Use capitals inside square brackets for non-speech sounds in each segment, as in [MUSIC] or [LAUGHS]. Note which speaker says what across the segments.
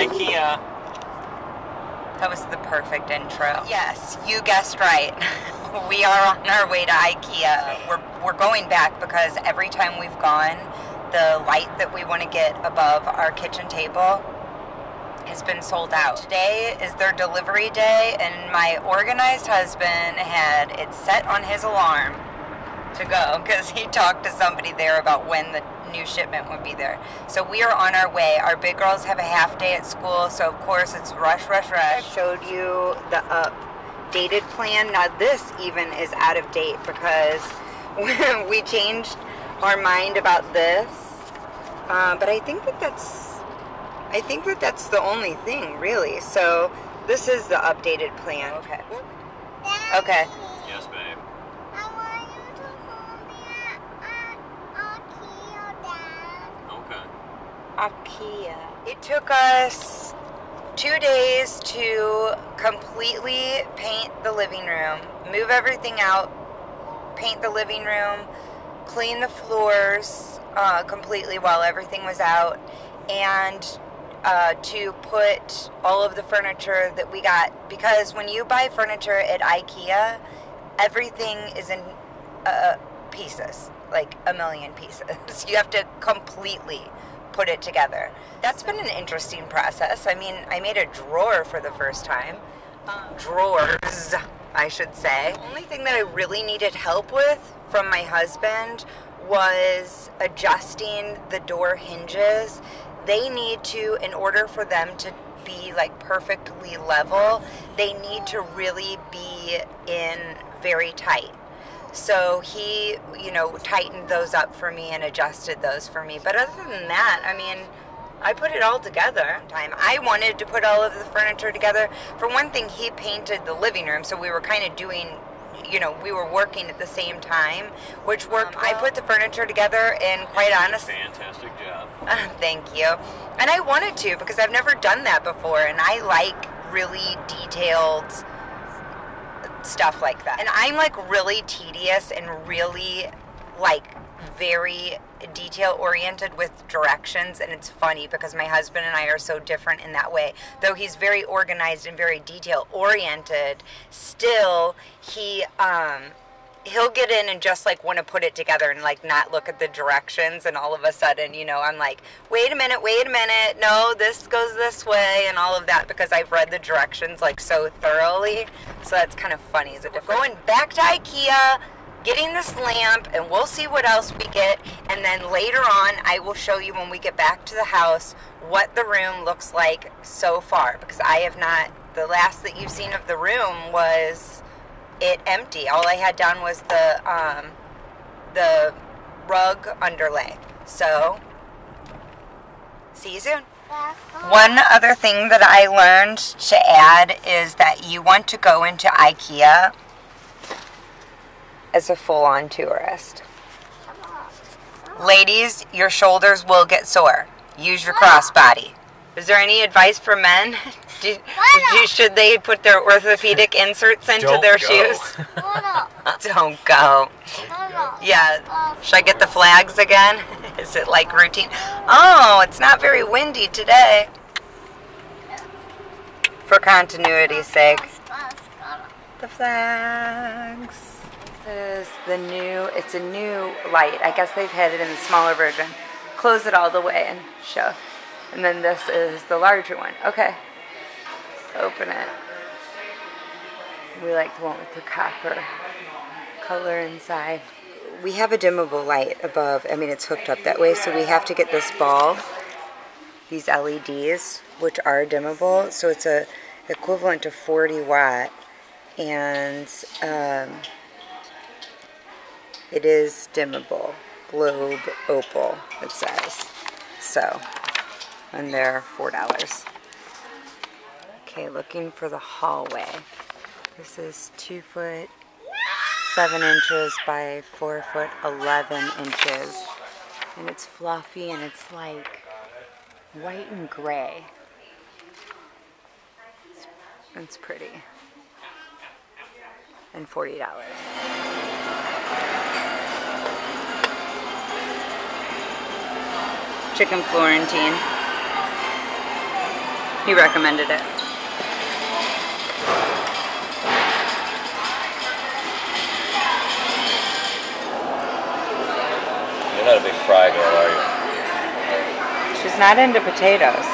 Speaker 1: IKEA.
Speaker 2: That was the perfect intro. Yes, you guessed right. [LAUGHS] we are on our way to IKEA. We're, we're going back because every time we've gone, the light that we want to get above our kitchen table has been sold out. Today is their delivery day, and my organized husband had it set on his alarm to go because he talked to somebody there about when the new shipment would be there. So we are on our way. Our big girls have a half day at school, so of course it's rush, rush, rush. I showed you the updated plan. Now this even is out of date because [LAUGHS] we changed our mind about this. Uh, but I think that that's, I think that that's the only thing really. So this is the updated plan. Okay. Okay.
Speaker 1: Yes, babe. Okay.
Speaker 2: IKEA. It took us two days to completely paint the living room, move everything out, paint the living room, clean the floors uh, completely while everything was out, and uh, to put all of the furniture that we got. Because when you buy furniture at IKEA, everything is in uh, pieces, like a million pieces. [LAUGHS] you have to completely put it together. That's been an interesting process. I mean, I made a drawer for the first time. Um, Drawers, I should say. The only thing that I really needed help with from my husband was adjusting the door hinges. They need to, in order for them to be like perfectly level, they need to really be in very tight. So he, you know, tightened those up for me and adjusted those for me. But other than that, I mean, I put it all together. Time I wanted to put all of the furniture together. For one thing, he painted the living room, so we were kind of doing, you know, we were working at the same time, which worked. I put the furniture together, and quite honestly,
Speaker 1: Fantastic job. [LAUGHS]
Speaker 2: Thank you. And I wanted to because I've never done that before, and I like really detailed stuff like that. And I'm like really tedious and really like very detail oriented with directions and it's funny because my husband and I are so different in that way. Though he's very organized and very detail oriented, still he um he'll get in and just like want to put it together and like not look at the directions and all of a sudden you know i'm like wait a minute wait a minute. No this goes this way and all of that because i've read the directions like so thoroughly. So that's kind of funny. Is it going back to ikea getting this lamp and we'll see what else we get. And then later on i will show you when we get back to the house what the room looks like so far. Because i have not the last that you've seen of the room was it empty. All I had done was the um, the rug underlay. So, see you soon. One other thing that I learned to add is that you want to go into IKEA as a full-on tourist. Ladies, your shoulders will get sore. Use your crossbody. Is there any advice for men? [LAUGHS] Do, do- should they put their orthopedic inserts into
Speaker 1: Don't
Speaker 2: their
Speaker 1: go.
Speaker 2: shoes? [LAUGHS] [LAUGHS] Don't go. Yeah. Should I get the flags again? Is it like routine? Oh, it's not very windy today. For continuity's sake. The flags. This is the new, it's a new light. I guess they've had it in the smaller version. Close it all the way and show. And then this is the larger one. Okay. Open it. We like the one with the copper color inside. We have a dimmable light above. I mean, it's hooked up that way, so we have to get this bulb, these LEDs, which are dimmable. So it's a equivalent to 40 watt, and um, it is dimmable. Globe opal, it says. So, and they're four dollars. Okay, looking for the hallway. This is two foot seven inches by four foot eleven inches. And it's fluffy and it's like white and gray. It's, it's pretty. And forty dollars. Chicken Florentine. He recommended it.
Speaker 1: You're not a big fry girl, are you?
Speaker 2: She's not into potatoes,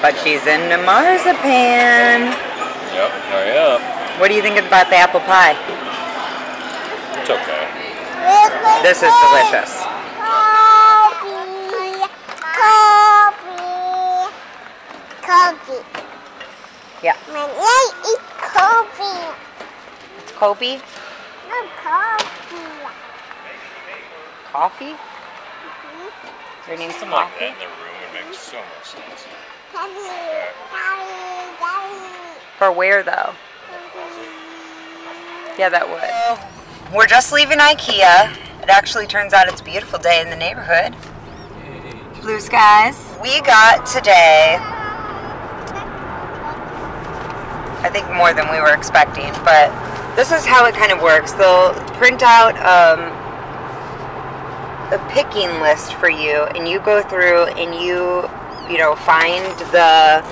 Speaker 2: but she's into marzipan.
Speaker 1: Yep. Hurry up.
Speaker 2: What do you think about the apple pie?
Speaker 1: It's okay.
Speaker 2: This is delicious.
Speaker 3: Coffee. Coffee. Coffee.
Speaker 2: Yeah.
Speaker 3: My name is coffee.
Speaker 2: It's Kobe.
Speaker 3: No coffee.
Speaker 2: Coffee? Your name's
Speaker 1: Something like that
Speaker 2: Coffee?
Speaker 1: in the room would make so much sense.
Speaker 3: Daddy. Daddy. Daddy.
Speaker 2: For where though? Yeah, that would. We're just leaving IKEA. It actually turns out it's a beautiful day in the neighborhood. Blue skies. We got today, I think more than we were expecting, but this is how it kind of works. They'll print out um, a picking list for you, and you go through and you, you know, find the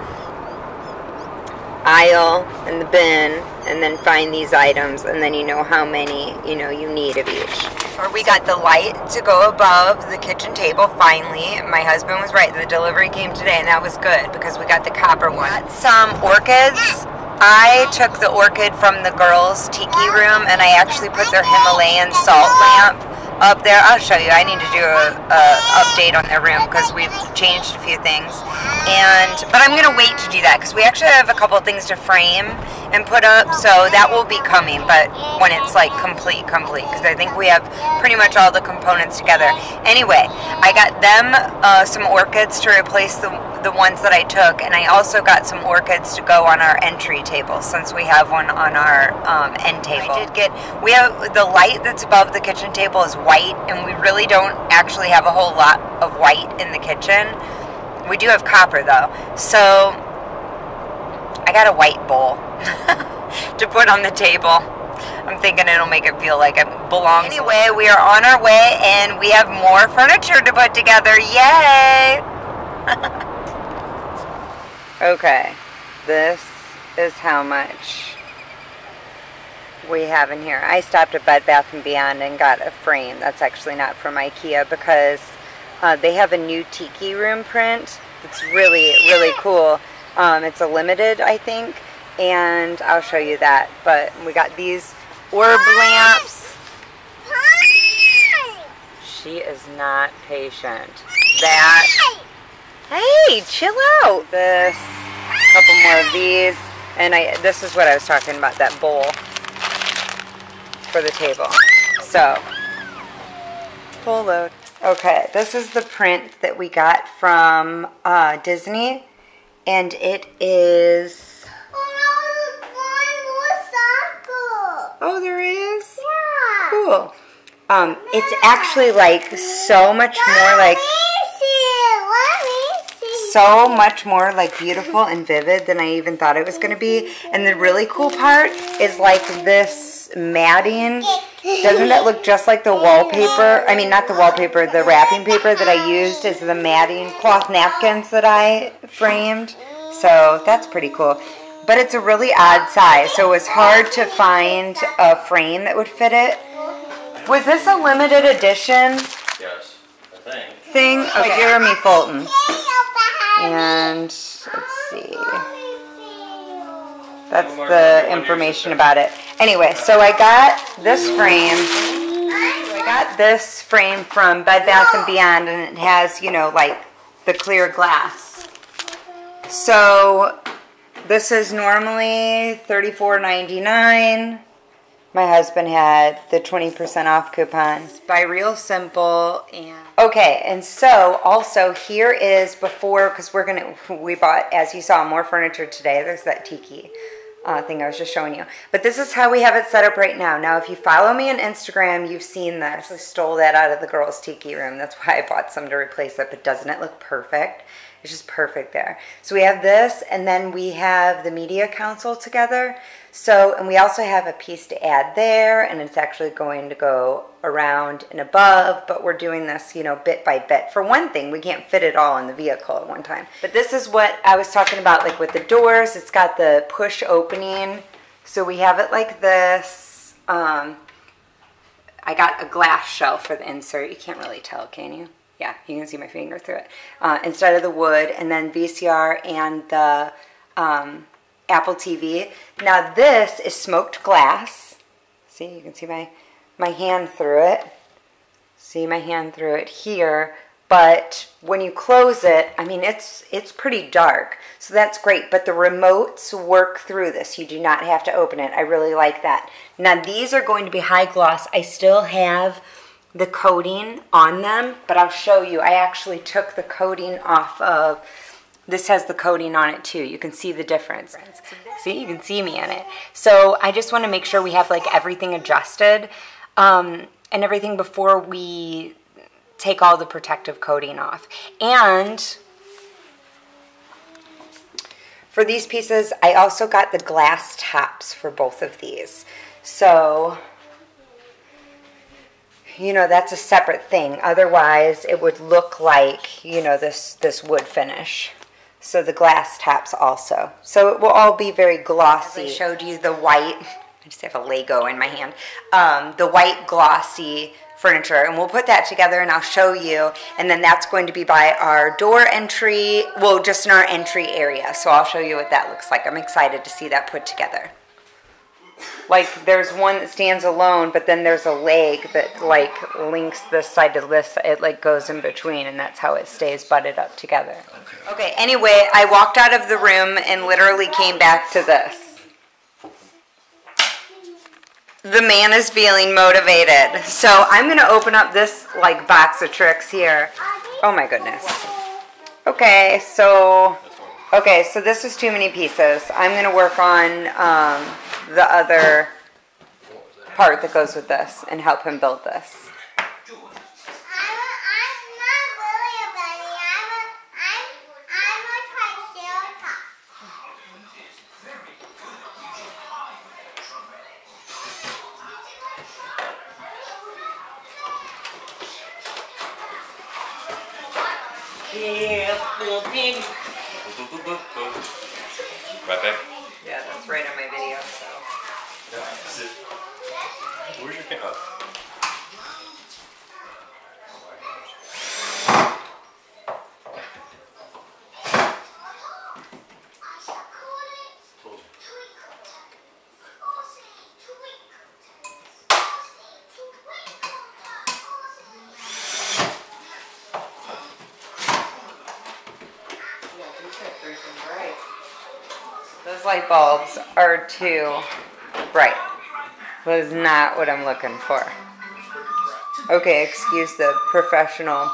Speaker 2: aisle and the bin and then find these items and then you know how many you know you need of each. Or we got the light to go above the kitchen table finally. My husband was right. The delivery came today and that was good because we got the copper one. Got some orchids I took the orchid from the girls' tiki room and I actually put their Himalayan salt lamp up there. I'll show you. I need to do a, a update on their room because we've changed a few things. And but I'm gonna wait to do that because we actually have a couple things to frame and put up, so that will be coming. But when it's like complete, complete, because I think we have pretty much all the components together. Anyway, I got them uh, some orchids to replace the the ones that I took, and I also got some orchids to go on our entry table since we have one on our um, end table. I did get we have the light that's above the kitchen table is white, and we really don't actually have a whole lot of white in the kitchen. We do have copper though, so I got a white bowl [LAUGHS] to put on the table. I'm thinking it'll make it feel like it belongs. Anyway, we are on our way and we have more furniture to put together. Yay! [LAUGHS] okay, this is how much we have in here. I stopped at Bed Bath & Beyond and got a frame. That's actually not from Ikea because uh, they have a new tiki room print. It's really, really cool. Um, it's a limited, I think, and I'll show you that. But we got these orb lamps.
Speaker 3: Hi.
Speaker 2: She is not patient. That. Hey, chill out. This, a couple more of these, and I. This is what I was talking about. That bowl for the table. So, full load. Okay, this is the print that we got from uh, Disney, and it is. Oh, there is. Yeah. Cool. Um, it's actually like so much more like so much more like beautiful and vivid than I even thought it was going to be. And the really cool part is like this matting. Doesn't it look just like the wallpaper? I mean, not the wallpaper, the wrapping paper that I used as the matting cloth napkins that I framed. So that's pretty cool. But it's a really odd size, so it was hard to find a frame that would fit it. Was this a limited edition
Speaker 1: Yes, I think.
Speaker 2: thing? By Jeremy Fulton. And let's see. That's the information about it. Anyway, so I got this frame. I got this frame from Bed Bath & Beyond, and it has, you know, like the clear glass. So this is normally $34.99. My husband had the 20% off coupon. By Real Simple and okay and so also here is before because we're gonna [LAUGHS] we bought as you saw more furniture today. There's that tiki uh, thing I was just showing you. But this is how we have it set up right now. Now if you follow me on Instagram you've seen this. I stole that out of the girls tiki room. That's why I bought some to replace it. But doesn't it look perfect? It's just perfect there. So we have this, and then we have the media console together. So, and we also have a piece to add there, and it's actually going to go around and above, but we're doing this, you know, bit by bit. For one thing, we can't fit it all in the vehicle at one time. But this is what I was talking about, like with the doors, it's got the push opening. So we have it like this. Um, I got a glass shelf for the insert. You can't really tell, can you? Yeah, you can see my finger through it. Uh, instead of the wood, and then VCR and the um, Apple TV. Now this is smoked glass. See, you can see my, my hand through it. See my hand through it here. But when you close it, I mean, it's, it's pretty dark. So that's great. But the remotes work through this. You do not have to open it. I really like that. Now these are going to be high gloss. I still have the coating on them, but I'll show you. I actually took the coating off of this has the coating on it too. You can see the difference. See, you can see me in it. So I just want to make sure we have like everything adjusted um, and everything before we take all the protective coating off. And for these pieces, I also got the glass tops for both of these. So, you know, that's a separate thing. Otherwise, it would look like, you know, this, this wood finish. So the glass taps also. So it will all be very glossy. I showed you the white, I just have a Lego in my hand, um, the white glossy furniture. And we'll put that together and I'll show you. And then that's going to be by our door entry well just in our entry area. So I'll show you what that looks like. I'm excited to see that put together like there's one that stands alone but then there's a leg that like links this side to this it like goes in between and that's how it stays butted up together okay, okay anyway I walked out of the room and literally came back to this the man is feeling motivated. So I'm going to open up this like box of tricks here. Oh my goodness. Okay, so okay, so this is too many pieces. I'm going to work on um, the other part that goes with this and help him build this.
Speaker 1: Yeah, little pig. Right back?
Speaker 2: Yeah, that's right on my video, so. Those light bulbs are too bright. Is not what I'm looking for. Okay, excuse the professional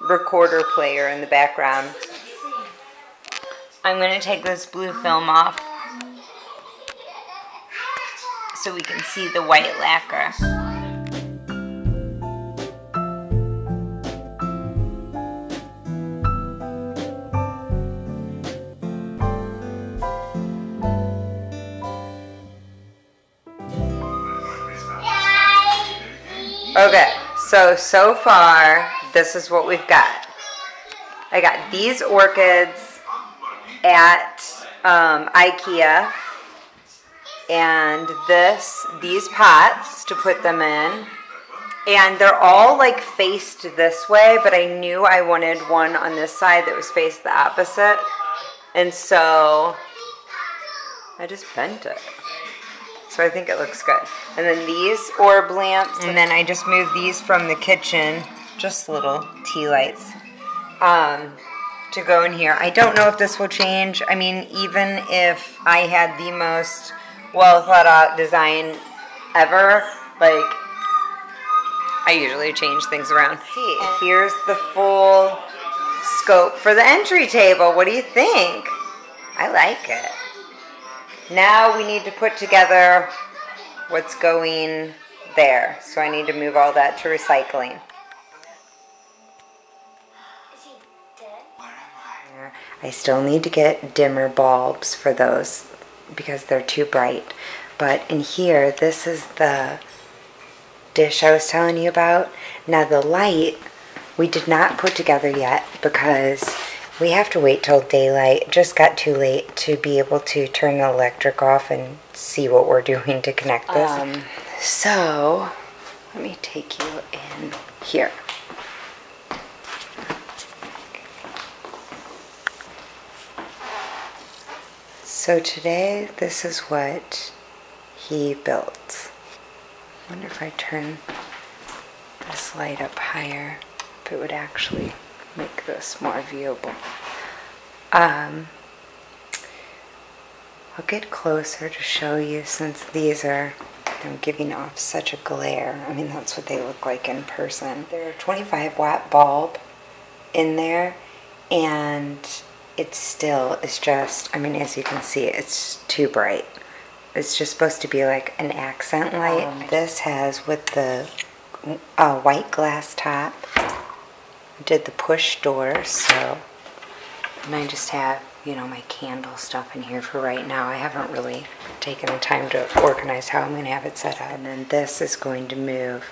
Speaker 2: recorder player in the background. I'm going to take this blue film off so we can see the white lacquer. So, so far, this is what we've got. I got these orchids at um, Ikea and this, these pots to put them in. And they're all like faced this way, but I knew I wanted one on this side that was faced the opposite. And so I just bent it. So I think it looks good. And then these orb lamps, and then I just moved these from the kitchen, just little tea lights, um, to go in here. I don't know if this will change. I mean, even if I had the most well thought out design ever, like, I usually change things around. See, here's the full scope for the entry table. What do you think? I like it. Now we need to put together what's going there. So I need to move all that to recycling.
Speaker 3: Is he dead?
Speaker 2: I still need to get dimmer bulbs for those because they're too bright. But in here, this is the dish I was telling you about. Now the light we did not put together yet because we have to wait till daylight. It just got too late to be able to turn the electric off and see what we're doing to connect this. Um, so let me take you in here. So today, this is what he built. I wonder if I turn this light up higher, if it would actually make this more viewable. Um, I'll get closer to show you since these are I'm giving off such a glare. I mean, that's what they look like in person. They're a 25 watt bulb in there, and it still is just, I mean, as you can see, it's too bright. It's just supposed to be like an accent light. Um, this has with the uh, white glass top. Did the push doors, so, and I just have, you know, my candle stuff in here for right now. I haven't really taken the time to organize how I'm going to have it set up. And then this is going to move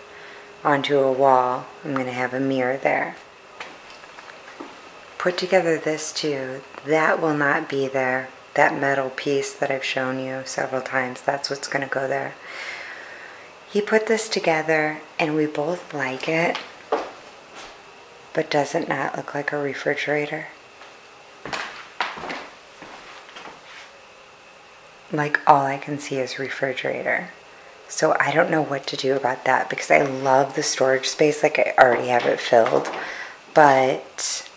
Speaker 2: onto a wall. I'm going to have a mirror there put together this too. That will not be there. That metal piece that I've shown you several times, that's what's going to go there. He put this together and we both like it, but does it not look like a refrigerator? Like all I can see is refrigerator. So I don't know what to do about that because I love the storage space, like I already have it filled. But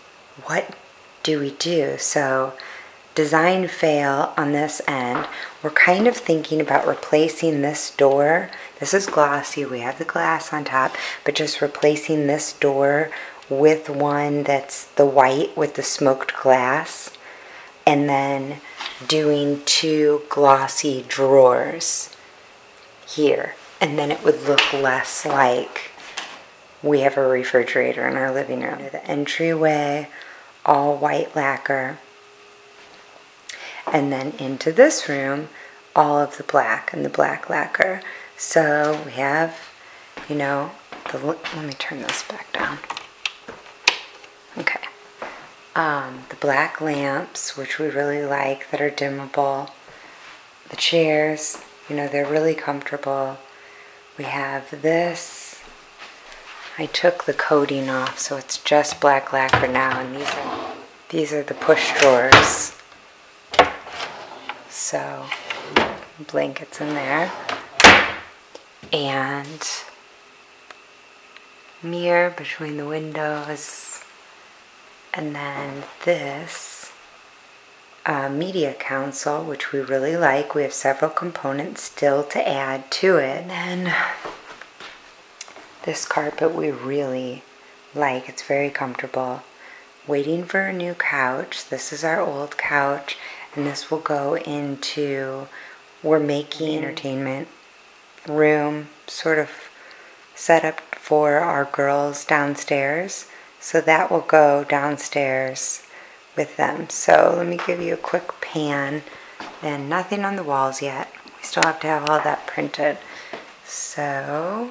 Speaker 2: what do we do? So design fail on this end. We're kind of thinking about replacing this door. This is glossy, we have the glass on top, but just replacing this door with one that's the white with the smoked glass and then doing two glossy drawers here and then it would look less like we have a refrigerator in our living room. The entryway all white lacquer. And then into this room, all of the black and the black lacquer. So we have, you know, the, let me turn this back down. Okay. Um, the black lamps, which we really like, that are dimmable. The chairs, you know, they're really comfortable. We have this I took the coating off, so it's just black lacquer now, and these are these are the push drawers. So blankets in there, and mirror between the windows, and then this uh, media console, which we really like. We have several components still to add to it, and then this carpet we really like. It's very comfortable. Waiting for a new couch. This is our old couch, and this will go into we're making entertainment room sort of set up for our girls downstairs. So that will go downstairs with them. So let me give you a quick pan and nothing on the walls yet. We still have to have all that printed. So